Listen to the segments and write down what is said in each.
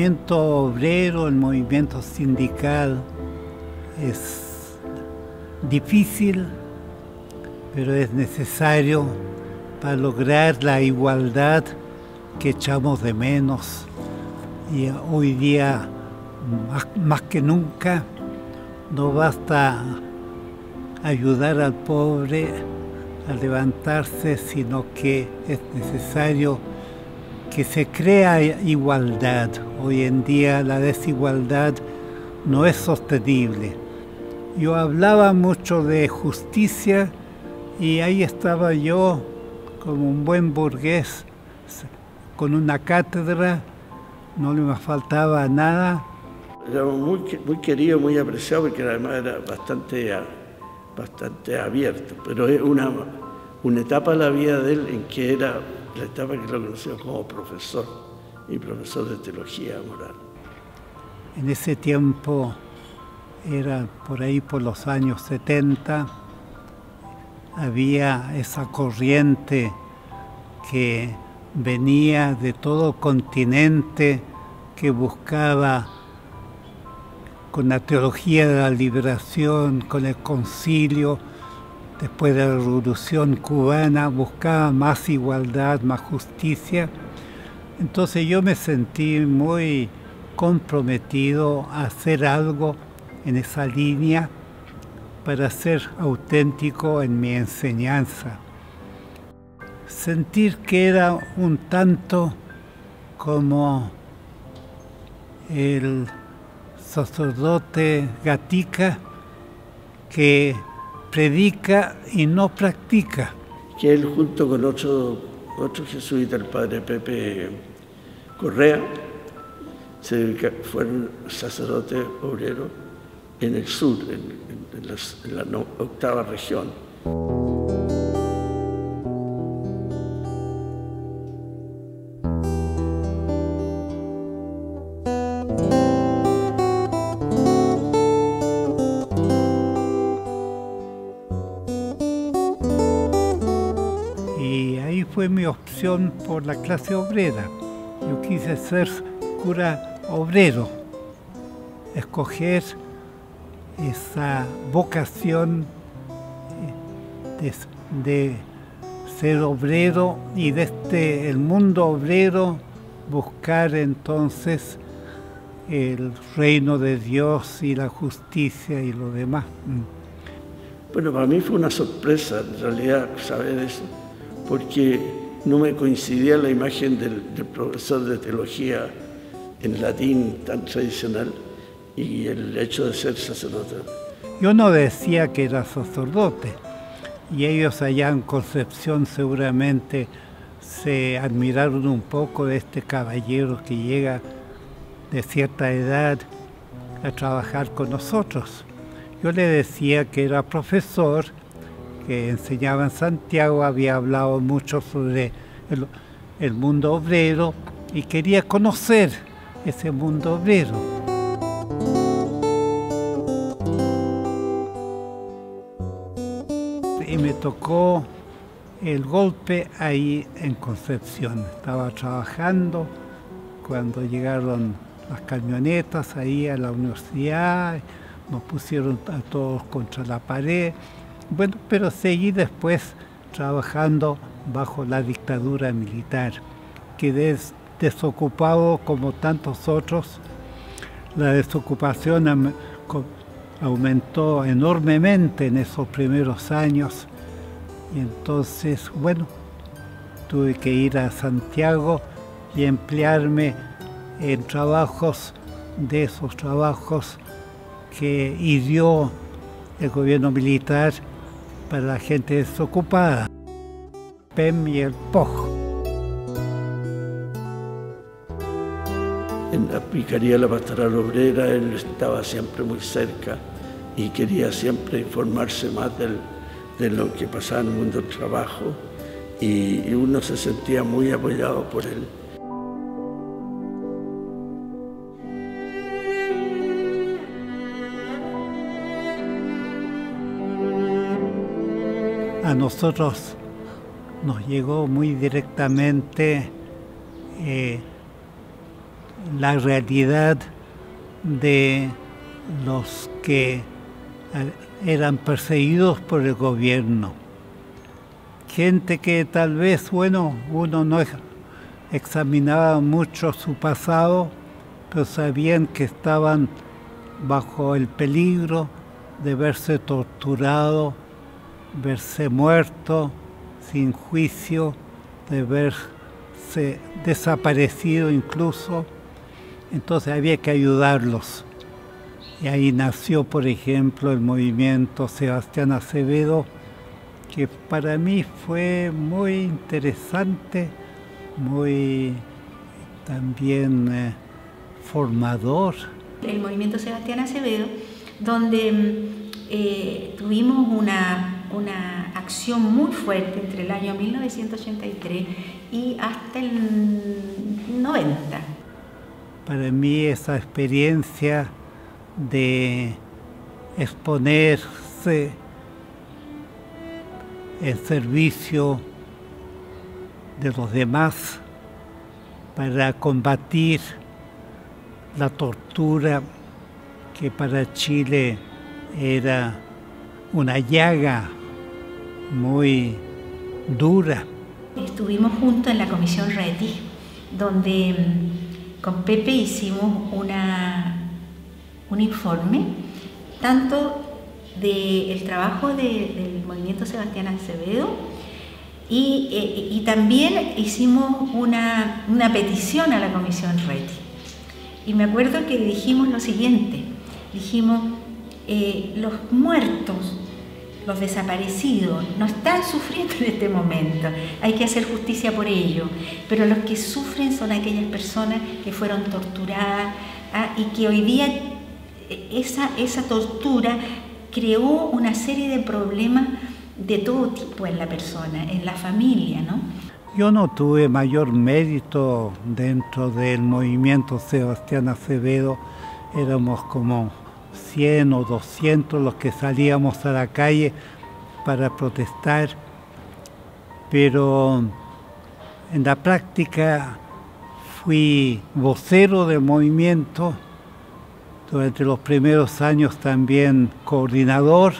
movimiento obrero, el movimiento sindical es difícil, pero es necesario para lograr la igualdad que echamos de menos. Y hoy día, más, que nunca, no basta ayudar al pobre a levantarse, sino que es necesario que se crea igualdad. Hoy en día la desigualdad no es sostenible. Yo hablaba mucho de justicia y ahí estaba yo como un buen burgués con una cátedra, no le faltaba nada. Era muy, muy querido, muy apreciado porque además era bastante, bastante abierto, pero es una, una etapa de la vida de él en que era la etapa que lo conoció como profesor y profesor de teología moral. En ese tiempo era por ahí por los años 70, había esa corriente que venía de todo continente que buscaba con la teología de la liberación, con el concilio, después de la revolución cubana, buscaba más igualdad, más justicia. Entonces yo me sentí muy comprometido a hacer algo en esa línea para ser auténtico en mi enseñanza. Sentir que era un tanto como el sacerdote Gatica que predica y no practica. Que él junto con otro, otro jesuita, el padre Pepe Correa, se fueron sacerdotes obreros en el sur, en, la octava región. Fue mi opción por la clase obrera. Yo quise ser cura obrero, escoger esa vocación eh, de, ser obrero y desde este, el mundo obrero buscar entonces el reino de Dios y la justicia y lo demás. Bueno, para mí fue una sorpresa en realidad saber eso, porque no me coincidía la imagen del profesor de teología en latín tan tradicional y el hecho de ser sacerdote. Yo no decía que era sacerdote y ellos allá en Concepción seguramente se admiraron un poco de este caballero que llega de cierta edad a trabajar con nosotros. Yo le decía que era profesor, que enseñaba en Santiago, había hablado mucho sobre el, mundo obrero y quería conocer ese mundo obrero. y me tocó el golpe ahí en Concepción. Estaba trabajando cuando llegaron las camionetas ahí a la universidad, nos pusieron a todos contra la pared. Bueno, pero seguí después trabajando bajo la dictadura militar. Quedé desocupado como tantos otros. La desocupación aumentó enormemente en esos primeros años y entonces, bueno, tuve que ir a Santiago y emplearme en trabajos de esos trabajos que hirió el gobierno militar para la gente desocupada, PEM y el POJ. En la picaría de la pastoral obrera él estaba siempre muy cerca y quería siempre informarse más de lo que pasaba en el mundo del trabajo y, uno se sentía muy apoyado por él. Nosotros nos llegó muy directamente eh, la realidad de los que eh, eran perseguidos por el gobierno. Gente que tal vez, bueno, uno no examinaba mucho su pasado, pero sabían que estaban bajo el peligro de verse torturado, verse muerto sin juicio, de verse desaparecido incluso. Entonces había que ayudarlos. Y ahí nació, por ejemplo, el movimiento Sebastián Acevedo, que para mí fue muy interesante, muy también eh, formador. El movimiento Sebastián Acevedo, donde mm, eh, tuvimos una, una acción muy fuerte entre el año 1983 y hasta el 90. Para mí esa experiencia de exponerse en servicio de los demás para combatir la tortura que para Chile era una llaga muy dura. Estuvimos juntos en la comisión RETI, donde mm, con Pepe hicimos una, un informe, tanto del trabajo del movimiento Sebastián Acevedo, y, eh, y también hicimos una, una petición a la comisión RETI y me acuerdo que dijimos lo siguiente, dijimos, eh, los muertos, los desaparecidos, no están sufriendo en este momento, hay que hacer justicia por ello, pero los que sufren son aquellas personas que fueron torturadas ah, y que hoy día esa, esa tortura creó una serie de problemas de todo tipo en la persona, en la familia, ¿no? Yo no tuve mayor mérito dentro del movimiento Sebastián Acevedo, éramos como 100 o 200 los que salíamos a la calle para protestar, pero en la práctica fui vocero del movimiento, durante los primeros años también coordinador,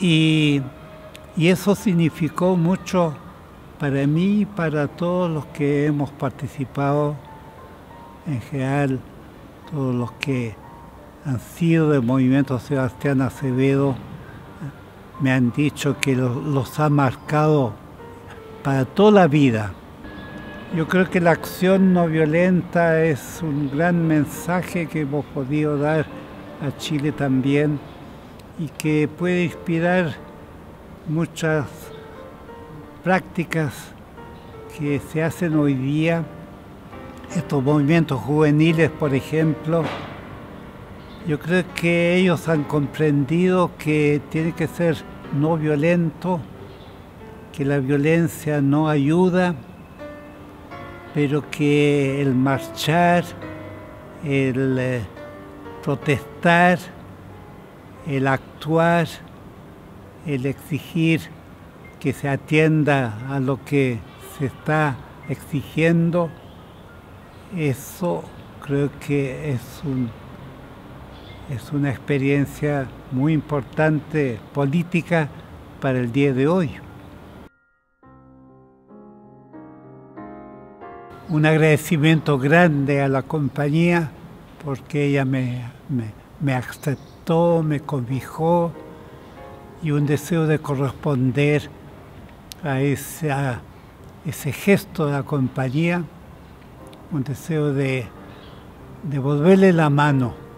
y, y eso significó mucho para mí y para todos los que hemos participado, en general, todos los que han sido del movimiento Sebastián Acevedo, me han dicho que los, ha marcado para toda la vida. Yo creo que la acción no violenta es un gran mensaje que hemos podido dar a Chile también y que puede inspirar muchas prácticas que se hacen hoy día, estos movimientos juveniles, por ejemplo, yo creo que ellos han comprendido que tiene que ser no violento, que la violencia no ayuda, pero que el marchar, el eh, protestar, el actuar, el exigir que se atienda a lo que se está exigiendo, eso creo que es, un, es una experiencia muy importante política para el día de hoy. Un agradecimiento grande a la compañía porque ella me, me, aceptó, me cobijó y un deseo de corresponder a, ese gesto de la compañía, un deseo de devolverle la mano,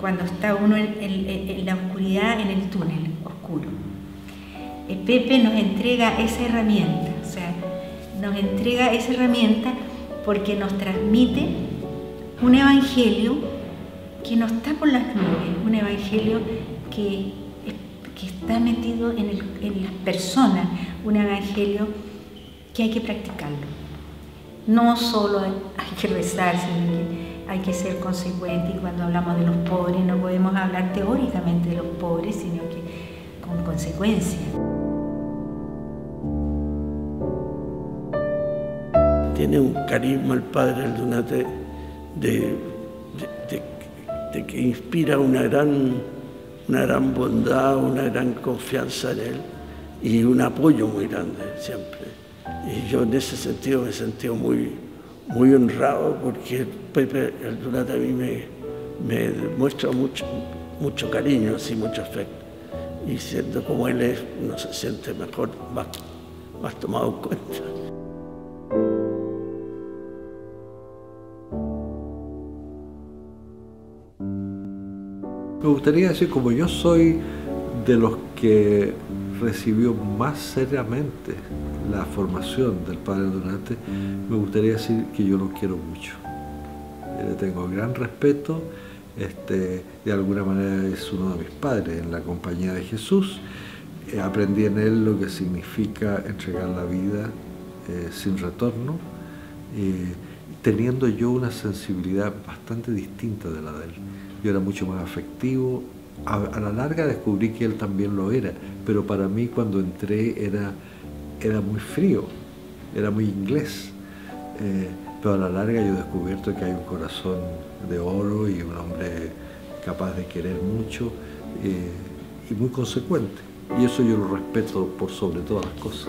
cuando está uno en, la oscuridad, en el túnel oscuro. Pepe nos entrega esa herramienta, o sea, nos entrega esa herramienta porque nos transmite un evangelio que no está por las nubes, un evangelio que, que está metido en, las personas, un evangelio que hay que practicarlo. No solo hay, que rezar, sino hay que ser consecuente y cuando hablamos de los pobres no podemos hablar teóricamente de los pobres, sino que con consecuencia. Tiene un carisma el padre el Donate de, que inspira una gran, una gran bondad, una gran confianza en él y un apoyo muy grande siempre. Y yo en ese sentido me sentí muy, muy honrado porque Pepe el Donate a mí me, me demuestra mucho, mucho cariño, así, mucho afecto. Y siendo como él es, uno se siente mejor, más, más tomado en cuenta. Me gustaría decir, como yo soy de los que recibió más seriamente la formación del padre Donate, me gustaría decir que yo lo quiero mucho. Le tengo gran respeto, este, de alguna manera es uno de mis padres en la compañía de Jesús. Eh, aprendí en él lo que significa entregar la vida eh, sin retorno, eh, teniendo yo una sensibilidad bastante distinta de la de él yo era mucho más afectivo. A, la larga descubrí que él también lo era, pero para mí cuando entré era, era muy frío, era muy inglés. Eh, pero a la larga yo he descubierto que hay un corazón de oro y un hombre capaz de querer mucho eh, y muy consecuente. Y eso yo lo respeto por sobre todas las cosas.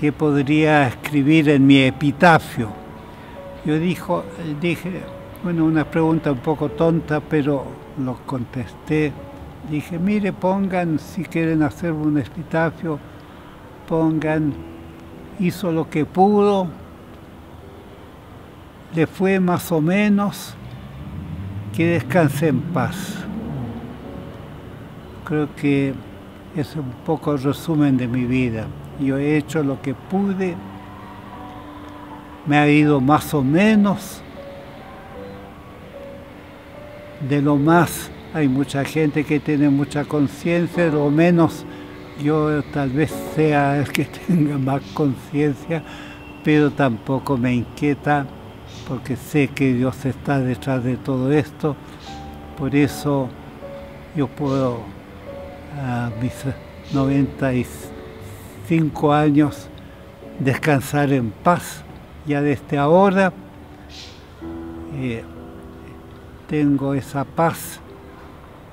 que podría escribir en mi epitafio. Yo dijo, dije, bueno, una pregunta un poco tonta, pero lo contesté. Dije, mire, pongan, si quieren hacer un epitafio, pongan, hizo lo que pudo, le fue más o menos, que descanse en paz. Creo que es un poco el resumen de mi vida. Yo he hecho lo que pude, me ha ido más o menos. De lo más hay mucha gente que tiene mucha conciencia, lo menos yo tal vez sea el que tenga más conciencia, pero tampoco me inquieta porque sé que Dios está detrás de todo esto. Por eso yo puedo a mis 96 cinco años descansar en paz. Ya desde ahora eh, tengo esa paz,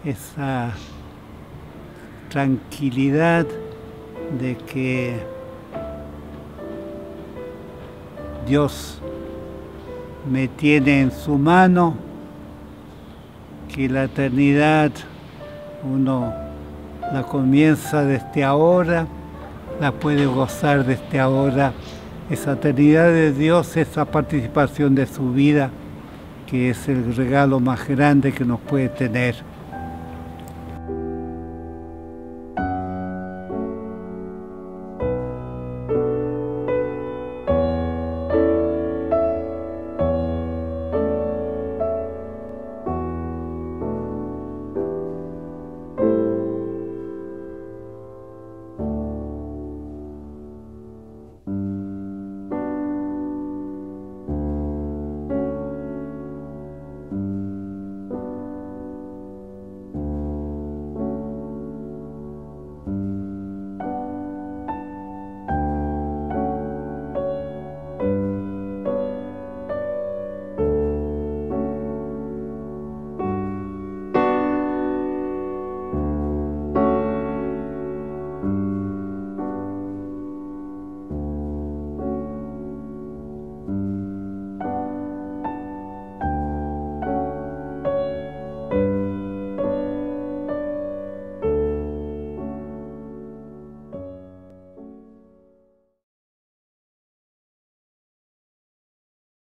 esa tranquilidad de que Dios me tiene en su mano, que la eternidad uno la comienza desde ahora la puede gozar desde ahora, esa eternidad de Dios, esa participación de su vida, que es el regalo más grande que nos puede tener.